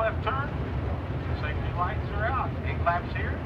left turn. Safety lights are out. Eight laps here.